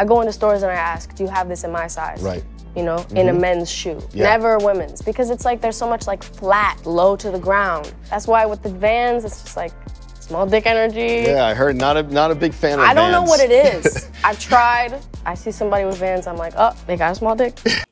I go into stores and I ask, do you have this in my size? Right. You know, in a mm-hmm. men's shoe, Yeah. never a women's, because it's like there's so much like flat, low to the ground. That's why with the Vans, it's just like small dick energy. Yeah, I heard not a not a big fan of I don't know what it is. I've tried. I see somebody with Vans, I'm like, oh, they got a small dick.